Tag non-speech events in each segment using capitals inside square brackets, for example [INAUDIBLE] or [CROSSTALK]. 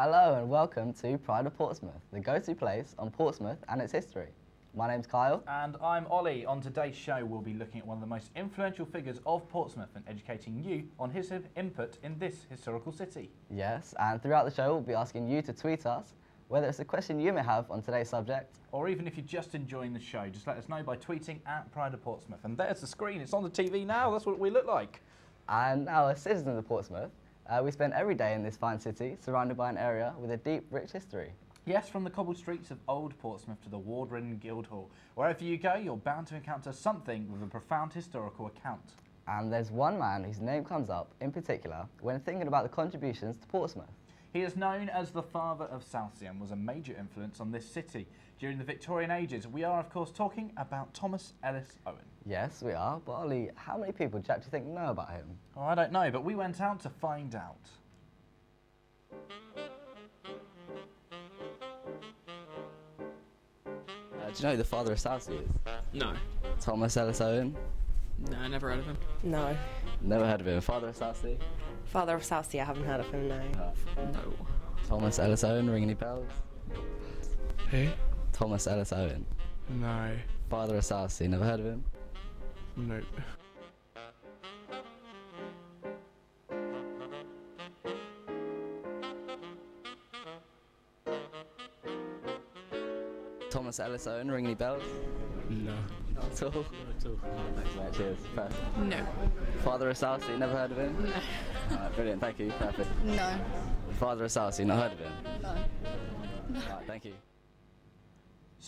Hello and welcome to Pride of Portsmouth, the go-to place on Portsmouth and its history. My name's Kyle. And I'm Ollie. On today's show, we'll be looking at one of the most influential figures of Portsmouth and educating you on his input in this historical city. Yes, and throughout the show, we'll be asking you to tweet us whether it's a question you may have on today's subject. Or even if you're just enjoying the show, just let us know by tweeting at Pride of Portsmouth. And there's the screen, it's on the TV now, that's what we look like. And now, as citizens of Portsmouth, uh, we spend every day in this fine city surrounded by an area with a deep, rich history. Yes, from the cobbled streets of Old Portsmouth to the ward-ridden Guildhall. Wherever you go, you're bound to encounter something with a profound historical account. And there's one man whose name comes up in particular when thinking about the contributions to Portsmouth. He is known as the father of Southsea and was a major influence on this city. During the Victorian ages, we are of course talking about Thomas Ellis Owen. Yes, we are, but Ollie, how many people Jack, do you actually think know about him? Oh, I don't know, but we went out to find out. Do you know who the father of Southsea is? No. Thomas Ellis Owen? No, I never heard of him. No. Never heard of him. Father of Southsea? Father of Southsea, I haven't heard of him, no. No. Thomas Ellis Owen, ring any bells? Who? Thomas Ellis Owen. No. Father of Southsea, never heard of him? Nope. Thomas Ellis Owen, ring any bells? No. Not at all. Not at all. Thanks, mate. Cheers. Perfect. No. Father of Southsea, never heard of him? No. Alright, brilliant, thank you. Perfect. No. Father of Southsea, not heard of him? No. Alright, thank you.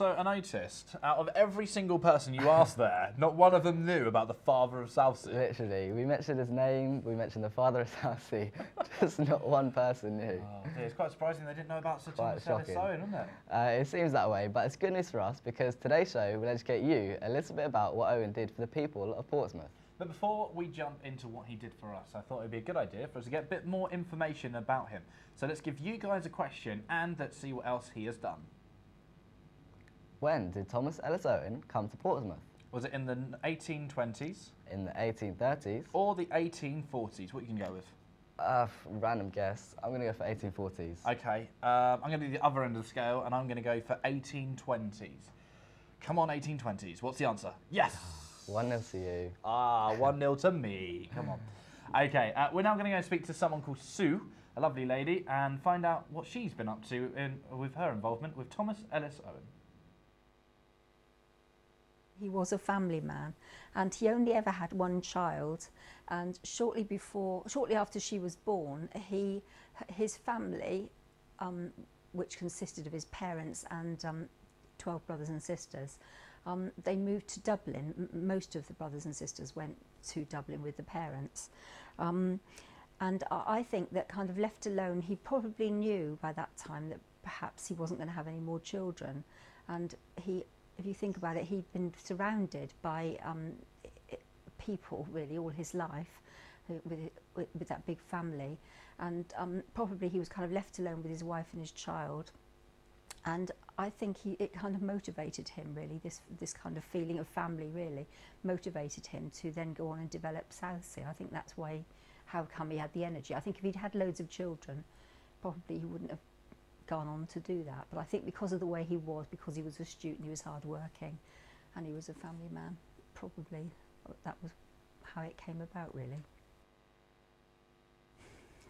So I noticed, out of every single person you asked [LAUGHS] there, not one of them knew about the father of Southsea. Literally, we mentioned his name, we mentioned the father of Southsea, [LAUGHS] just not one person knew. Oh, it's quite surprising they didn't know about Sir Quite Thomas Ellis shocking. Owen, isn't it? Uh, it seems that way, but it's good news for us because today's show will educate you a little bit about what Owen did for the people of Portsmouth. But before we jump into what he did for us, I thought it'd be a good idea for us to get a bit more information about him. So let's give you guys a question and let's see what else he has done. When did Thomas Ellis Owen come to Portsmouth? Was it in the 1820s In the 1830s? or the 1840s? What you can go with? Uh, random guess. I'm going to go for 1840s. Okay, um, I'm going to do the other end of the scale and I'm going to go for 1820s. Come on, 1820s. What's the answer? Yes! 1 0 to you. Ah, [LAUGHS] 1 0 to me. Come on. Okay, uh, we're now going to go and speak to someone called Sue, a lovely lady, and find out what she's been up to in, with her involvement with Thomas Ellis Owen. He was a family man and he only ever had one child and shortly before shortly after she was born he his family um, which consisted of his parents and um, 12 brothers and sisters um, they moved to Dublin. M- most of the brothers and sisters went to Dublin with the parents. Um, and I I think that kind of left alone he probably knew by that time that perhaps he wasn't going to have any more children. And he if you think about it, he'd been surrounded by um, people really all his life with, with, with that big family. And um, probably he was kind of left alone with his wife and his child. And I think he, it kind of motivated him really, this, this kind of feeling of family really motivated him to then go on and develop Southsea. I think that's why, how come he had the energy. I think if he'd had loads of children, probably he wouldn't have gone on to do that. But I think because of the way he was, because he was a student, he was hardworking, and he was a family man, probably that was how it came about, really.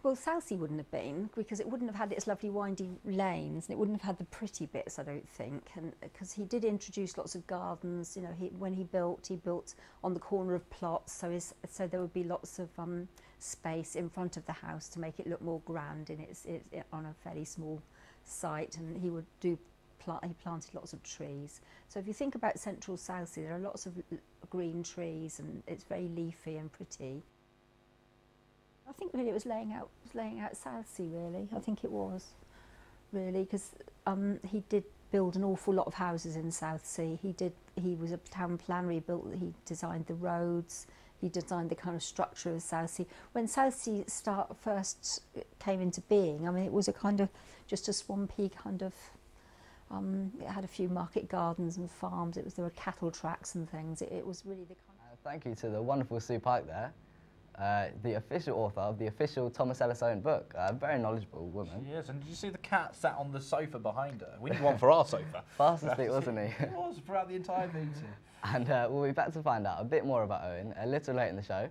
Well, Southsea wouldn't have been because it wouldn't have had its lovely windy lanes and it wouldn't have had the pretty bits, I don't think. And because he did introduce lots of gardens, you know, he, when he built, he built on the corner of plots, so his, so there would be lots of um, space in front of the house to make it look more grand in its, its it, on a fairly small site. And he would do plant, he planted lots of trees. So if you think about central Southsea, there are lots of green trees and it's very leafy and pretty. I think really it was laying out was laying out Southsea really. I think it was really because um, he did build an awful lot of houses in Southsea. He did he was a town planner. He built he designed the roads. He designed the kind of structure of Southsea. When Southsea start first came into being, I mean, it was a kind of just a swampy kind of. Um, it had a few market gardens and farms. It was there were cattle tracks and things. It, it was really the kind. Uh, thank you to the wonderful Sue Pike there, uh, the official author of the official Thomas Ellis Owen book. A very knowledgeable woman. Yes, and did you see the cat sat on the sofa behind her? We need one for our sofa. [LAUGHS] Fast asleep, wasn't he? It was throughout the entire meeting. [LAUGHS] And uh, we'll be back to find out a bit more about Owen a little late in the show.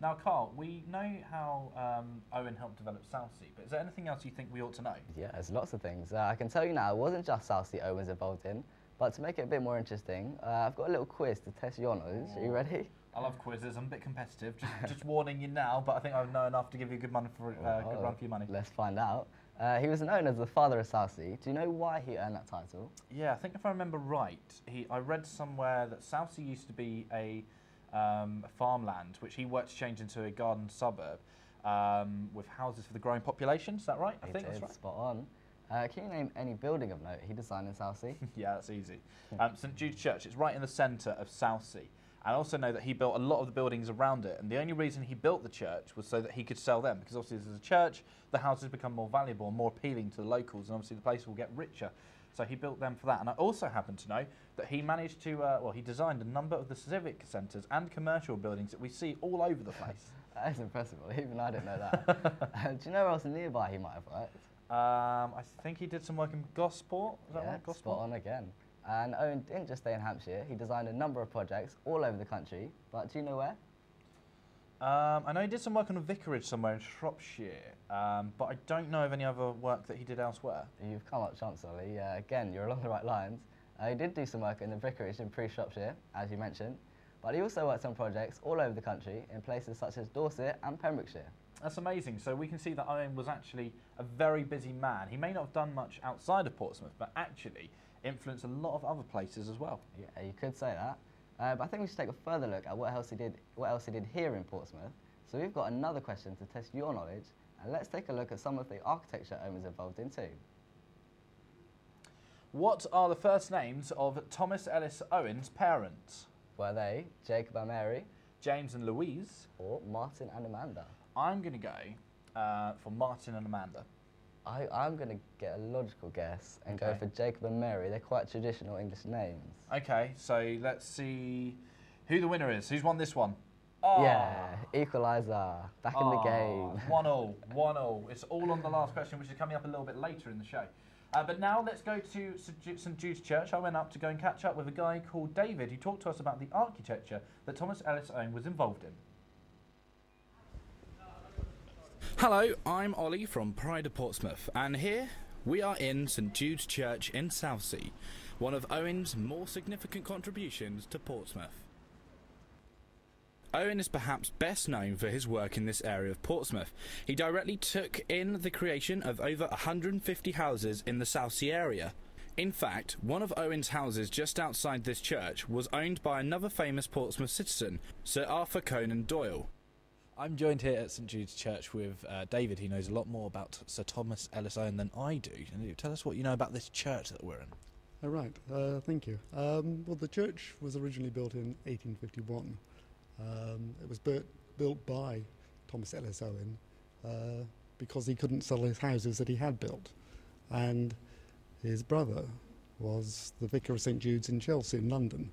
Now, Carl, we know how um, Owen helped develop Southsea, but is there anything else you think we ought to know? Yeah, there's lots of things. Uh, I can tell you now, it wasn't just Southsea Owen was involved in, but to make it a bit more interesting, uh, I've got a little quiz to test your knowledge. Are you ready? I love quizzes. I'm a bit competitive. Just, just warning you now, but I think I know enough to give you a good, money for, uh, good Well, run for your money. Let's find out. Uh, he was known as the father of Southsea. Do you know why he earned that title? Yeah, I think if I remember right, he I read somewhere that Southsea used to be a um, farmland, which he worked to change into a garden suburb um, with houses for the growing population. Is that right? I He think did, that's right. spot on. Uh, can you name any building of note he designed in Southsea? [LAUGHS] yeah, that's easy. Um, St Jude's Church. It's right in the centre of Southsea. And I also know that he built a lot of the buildings around it. And the only reason he built the church was so that he could sell them. Because obviously, as a church, the houses become more valuable and more appealing to the locals. And obviously, the place will get richer. So he built them for that. And I also happen to know that he managed to, uh, well, he designed a number of the civic centres and commercial buildings that we see all over the place. [LAUGHS] that is impressive. Even I didn't know that. [LAUGHS] uh, do you know where else nearby he might have worked? Um, I think he did some work in Gosport. Is that yeah, right? spot Gosport? on again. And Owen didn't just stay in Hampshire. He designed a number of projects all over the country. But do you know where? Um, I know he did some work on a vicarage somewhere in Shropshire, um, but I don't know of any other work that he did elsewhere. You've come up chance, Ollie. Uh, again, you're along the right lines. Uh, he did do some work in the vicarage in Prees Shropshire, as you mentioned, but he also worked on projects all over the country in places such as Dorset and Pembrokeshire. That's amazing. So we can see that Owen was actually a very busy man. He may not have done much outside of Portsmouth, but actually influenced a lot of other places as well. Yeah, you could say that. Uh, but I think we should take a further look at what else he did. What else he did here in Portsmouth. So we've got another question to test your knowledge, and let's take a look at some of the architecture Owen was involved in too. What are the first names of Thomas Ellis Owen's parents? Were they Jacob and Mary, James and Louise. or Martin and Amanda? I'm going to go uh, for Martin and Amanda. I, I'm going to get a logical guess and go for Jacob and Mary. They're quite traditional English names. Okay, so let's see who the winner is. Who's won this one? Oh. Yeah, equaliser, back in the Ah, game. [LAUGHS] One all, one all. It's all on the last question, which is coming up a little bit later in the show. Uh, but now let's go to St Jude's Church. I went up to go and catch up with a guy called David who talked to us about the architecture that Thomas Ellis Owen was involved in. Hello, I'm Ollie from Pride of Portsmouth, and here we are in St Jude's Church in Southsea, one of Owen's more significant contributions to Portsmouth. Owen is perhaps best known for his work in this area of Portsmouth. He directly took in the creation of over 150 houses in the Southsea area. In fact, one of Owen's houses just outside this church was owned by another famous Portsmouth citizen, Sir Arthur Conan Doyle. I'm joined here at St Jude's Church with uh, David, who knows a lot more about Sir Thomas Ellis Owen than I do. Tell us what you know about this church that we're in? Oh, right, uh, thank you. Um, well, the church was originally built in 1851. Um, it was built, built by Thomas Ellis Owen uh, because he couldn't sell his houses that he had built. And his brother was the vicar of St Jude's in Chelsea in London.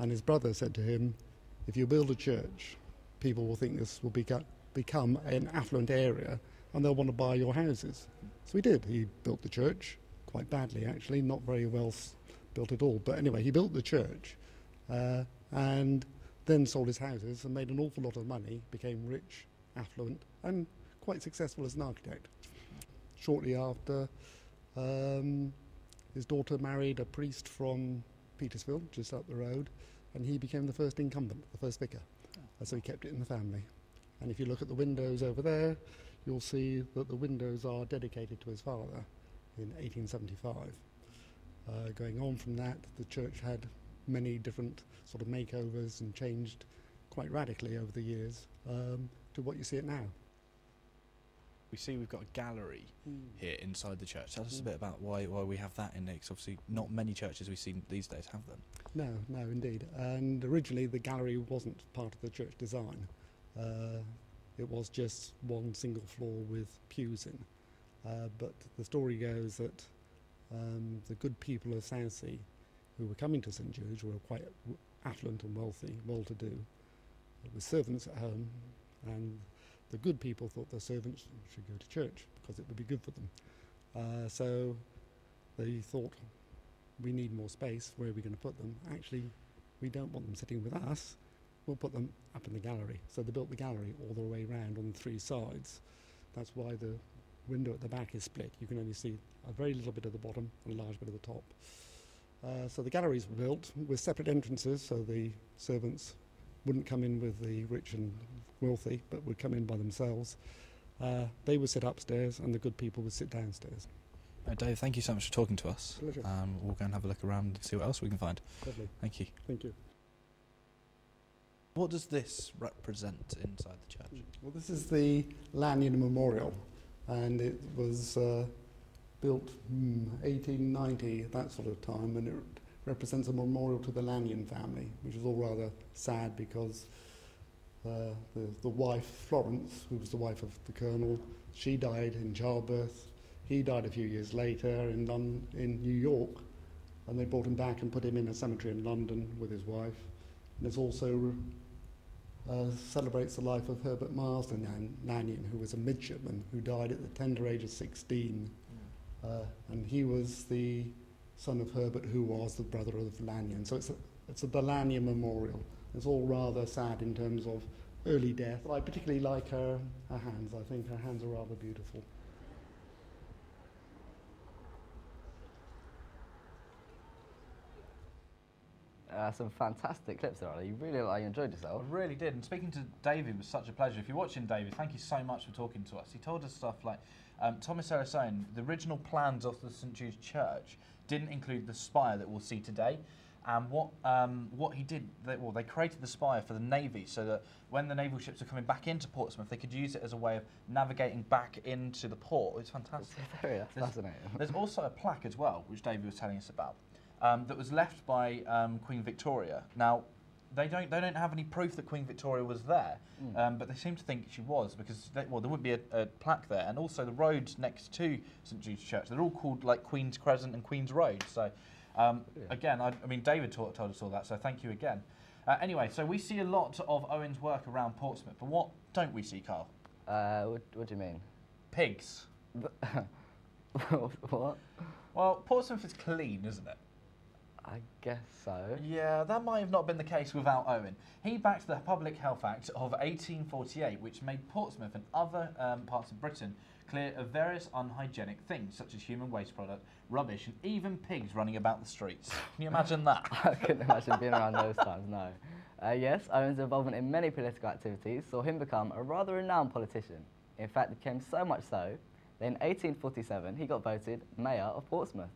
And his brother said to him, if you build a church, people will think this will become an affluent area and they'll want to buy your houses. So he did. He built the church, quite badly actually, not very well built at all. But anyway, he built the church uh, and then sold his houses and made an awful lot of money, became rich, affluent, and quite successful as an architect. Shortly after, um, his daughter married a priest from Petersfield, just up the road, and he became the first incumbent, the first vicar. So he kept it in the family. And if you look at the windows over there, you'll see that the windows are dedicated to his father in 1875. Uh, going on from that, the church had many different sort of makeovers and changed quite radically over the years um, to what you see it now. We see we've got a gallery Mm. here inside the church. Tell us a Mm. bit about why why we have that in there. 'cause obviously, not many churches we see these days have them. No, no, indeed. And originally the gallery wasn't part of the church design. Uh, it was just one single floor with pews in. Uh, but the story goes that um, the good people of Southsea, who were coming to St Jude's, were quite affluent and wealthy, well-to-do, with servants at home, and the good people thought their servants should go to church because it would be good for them. Uh, so they thought, we need more space. Where are we going to put them? Actually, we don't want them sitting with us. We'll put them up in the gallery. So they built the gallery all the way round on three sides. That's why the window at the back is split. You can only see a very little bit of the bottom and a large bit of the top. Uh, so the galleries were built with separate entrances, so the servants wouldn't come in with the rich and wealthy, but would come in by themselves. Uh, they would sit upstairs, and the good people would sit downstairs. Uh, Dave, thank you so much for talking to us. Pleasure. Um, we'll go and have a look around and see what else we can find. Lovely. Thank you. Thank you. What does this represent inside the church? Well, this is the Lanyon Memorial, and it was uh, built mm, 1890, that sort of time, and it represents a memorial to the Lanyon family, which is all rather sad because uh, the, the wife, Florence, who was the wife of the colonel, she died in childbirth. He died a few years later in, Lon- in New York, and they brought him back and put him in a cemetery in London with his wife. And it's also uh, celebrates the life of Herbert Marsden Nan- Lanyon, who was a midshipman who died at the tender age of 16. Uh, and he was the son of Herbert, who was the brother of Lanyon. So it's a, it's a the Lanyon memorial. It's all rather sad in terms of early death. I particularly like her, her hands. I think her hands are rather beautiful. Uh, some fantastic clips there, Ollie. You really look like you enjoyed yourself. I really did. And speaking to David was such a pleasure. If you're watching, David, thank you so much for talking to us. He told us stuff like um, Thomas Edison, the original plans of the St Jude's Church didn't include the spire that we'll see today. And what um, what he did, they, well, they created the spire for the navy so that when the naval ships are coming back into Portsmouth, they could use it as a way of navigating back into the port. It's fantastic. Very, that's There's- fascinating. [LAUGHS] There's also a plaque as well, which David was telling us about, um, that was left by um, Queen Victoria. Now, they don't they don't have any proof that Queen Victoria was there, Mm. um, but they seem to think she was because they, well, there wouldn't be a, a plaque there, and also the roads next to St Jude's Church, they're all called like Queen's Crescent and Queen's Road. So, um, Yeah. again, I, I mean, David taught, told us all that, so thank you again. Uh, anyway, so we see a lot of Owen's work around Portsmouth, but what don't we see, Carl? Uh, what, what do you mean? Pigs. [LAUGHS] what? Well, Portsmouth is clean, isn't it? I guess so. Yeah, that might have not been the case without Owen. He backed the Public Health Act of 1848, which made Portsmouth and other um, parts of Britain clear of various unhygienic things, such as human waste product, rubbish, and even pigs running about the streets. Can you imagine that? [LAUGHS] I couldn't imagine being around those times, no. Uh, yes, Owen's involvement in many political activities saw him become a rather renowned politician. In fact, it became so much so that in 1847 he got voted Mayor of Portsmouth.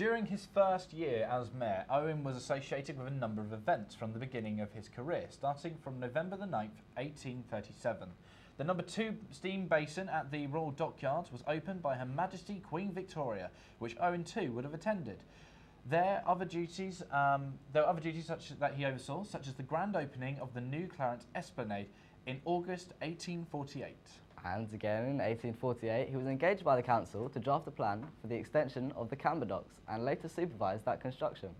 During his first year as mayor, Owen was associated with a number of events from the beginning of his career, starting from November the 9th, 1837. The number two steam basin at the Royal Dockyards was opened by Her Majesty Queen Victoria, which Owen too would have attended. There other duties, um, there were other duties such that he oversaw, such as the grand opening of the new Clarence Esplanade in August 1848. And again in 1848 he was engaged by the council to draft a plan for the extension of the Camber Docks and later supervised that construction.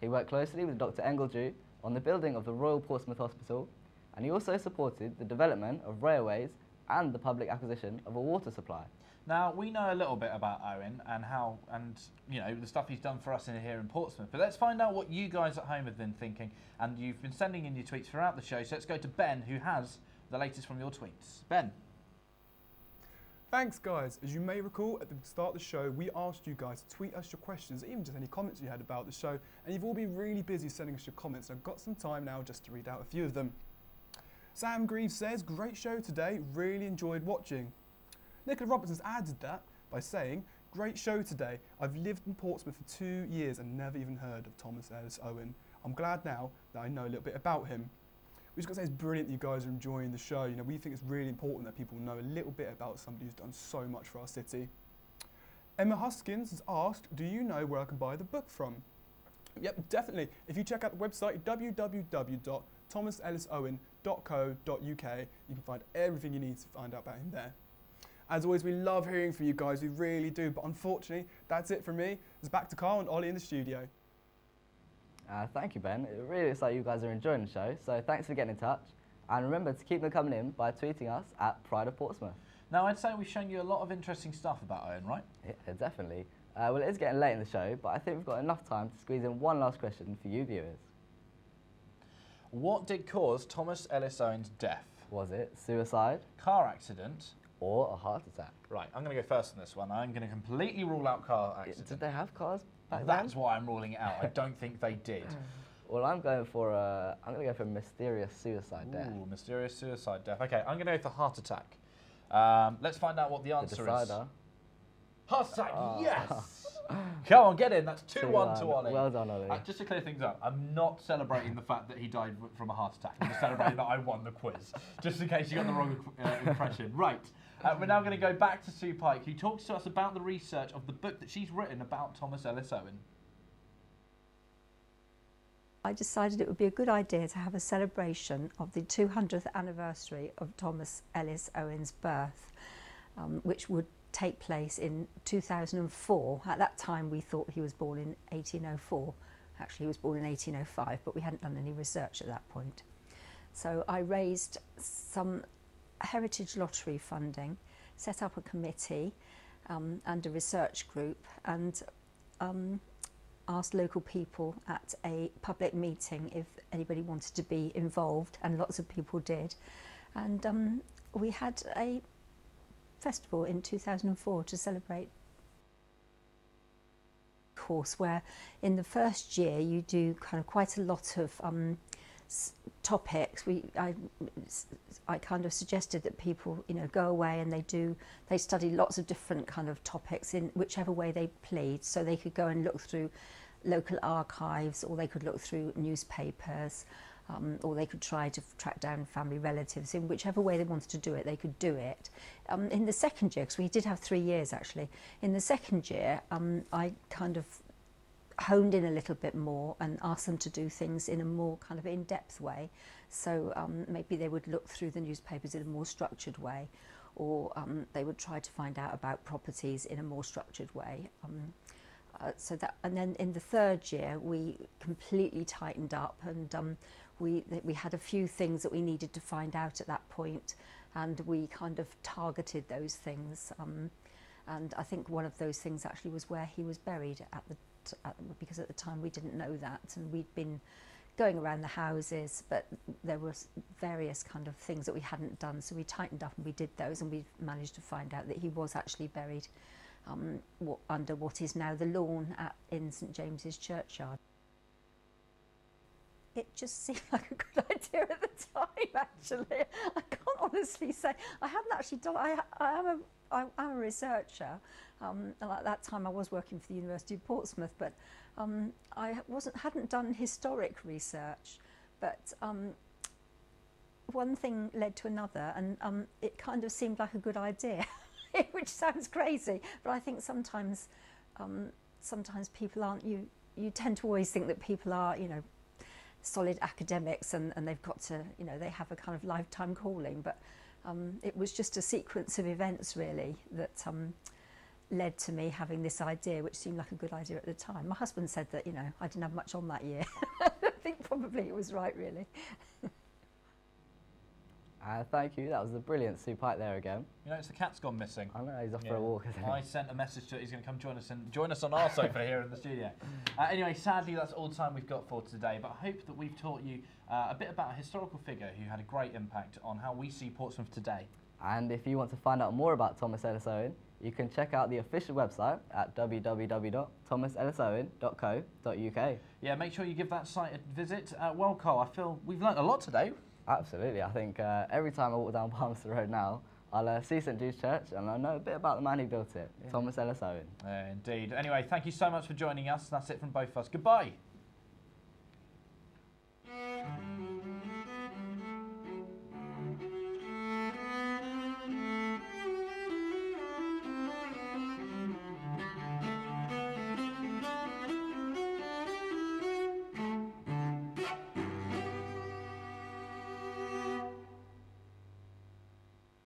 He worked closely with Dr Engledue on the building of the Royal Portsmouth Hospital and he also supported the development of railways and the public acquisition of a water supply. Now we know a little bit about Owen and how, and you know the stuff he's done for us in here in Portsmouth. But let's find out what you guys at home have been thinking. And you've been sending in your tweets throughout the show. So let's go to Ben, who has the latest from your tweets. Ben, Thanks, guys. As you may recall, at the start of the show, we asked you guys to tweet us your questions, even just any comments you had about the show, and you've all been really busy sending us your comments. I've got some time now just to read out a few of them. Sam Greaves says, Great show today, really enjoyed watching. Nicola Robertson's added that by saying, Great show today. I've lived in Portsmouth for two years and never even heard of Thomas Ellis Owen. I'm glad now that I know a little bit about him. We just got to say it's brilliant that you guys are enjoying the show. You know, we think it's really important that people know a little bit about somebody who's done so much for our city. Emma Huskins has asked, do you know where I can buy the book from? Yep, definitely. If you check out the website www.thomasellisowen.co.uk, you can find everything you need to find out about him there. As always, we love hearing from you guys, we really do, but unfortunately, that's it from me. It's back to Carl and Ollie in the studio. Uh, thank you, Ben. It really looks like you guys are enjoying the show, so thanks for getting in touch. And remember to keep them coming in by tweeting us at Pride of Portsmouth. Now, I'd say we've shown you a lot of interesting stuff about Owen, right? Yeah, definitely. Uh, well, it is getting late in the show, but I think we've got enough time to squeeze in one last question for you viewers. What did cause Thomas Ellis Owen's death? Was it suicide Car accident? or a heart attack? Right, I'm going to go first on this one. I'm going to completely rule out car accident. Did they have cars back That's then? why I'm ruling it out. I don't think they did. [LAUGHS] Well, I'm going for a. I'm going to go for a mysterious suicide death. Ooh, mysterious suicide death. Okay, I'm going to go for heart attack. Um, let's find out what the The answer is. Heart attack, Ah. yes! [LAUGHS] Come on, get in. That's 2 1 to 2-1. Ollie. Well done, Ollie. Uh, just to clear things up, I'm not celebrating the fact that he died from a heart attack. I'm just celebrating that I won the quiz, just in case you got the wrong [LAUGHS] uh, impression. Right, uh, we're now going to go back to Sue Pike, who talks to us about the research of the book that she's written about Thomas Ellis Owen. I decided it would be a good idea to have a celebration of the 200th anniversary of Thomas Ellis Owen's birth, um, which would take place in 2004. At that time, we thought he was born in 1804. Actually, he was born in 1805, but we hadn't done any research at that point. So I raised some heritage lottery funding, set up a committee um, and a research group, and um, asked local people at a public meeting if anybody wanted to be involved, and lots of people did. And um, we had a festival in 2004 to celebrate course where in the first year you do kind of quite a lot of um, topics we I, I kind of suggested that people you know go away and they do they study lots of different kind of topics in whichever way they please. So they could go and look through local archives or they could look through newspapers um, or they could try to track down family relatives in whichever way they wanted to do it they could do it. Um, in the second year because we did have three years actually. In the second year um, I kind of honed in a little bit more and asked them to do things in a more kind of in-depth way. So um, maybe they would look through the newspapers in a more structured way or um, they would try to find out about properties in a more structured way. Um, uh, so that and then in the third year we completely tightened up and um, we we had a few things that we needed to find out at that point and we kind of targeted those things. Um, and I think one of those things actually was where he was buried at the at, because at the time we didn't know that and we'd been going around the houses but there were various kind of things that we hadn't done so we tightened up and we did those and we managed to find out that he was actually buried um, under what is now the lawn at, in St James's churchyard. It just seemed [LAUGHS] like a good idea at the time. Actually, I can't honestly say I haven't actually done. I, I am a I, I'm a researcher. Um, and at that time, I was working for the University of Portsmouth, but um, I wasn't hadn't done historic research. But um, one thing led to another, and um, it kind of seemed like a good idea, [LAUGHS] which sounds crazy. But I think sometimes, um, sometimes people aren't. You you tend to always think that people are, you know, solid academics and, and they've got to, you know, they have a kind of lifetime calling. But um, it was just a sequence of events really that um, led to me having this idea, which seemed like a good idea at the time. My husband said that, you know, I didn't have much on that year. [LAUGHS] I think probably it was right, really. [LAUGHS] Uh, thank you. That was a brilliant Sue Pike there again. You know, it's the cat's gone missing. I know he's off Yeah. for a walk? I sent a message to. He's going to come join us and join us on our sofa here in the studio. Uh, anyway, sadly, that's all the time we've got for today. But I hope that we've taught you uh, a bit about a historical figure who had a great impact on how we see Portsmouth today. And if you want to find out more about Thomas Ellis Owen, you can check out the official website at www.thomasellisowen.co.uk. Yeah, make sure you give that site a visit. Uh, well, Carl, I feel we've learnt a lot today. Absolutely. I think uh, every time I walk down [LAUGHS] Palmerston Road now, I'll uh, see St Jude's Church and I know a bit about the man who built it, Thomas Ellis Owen. Uh, indeed. Anyway, thank you so much for joining us. That's it from both of us. Goodbye.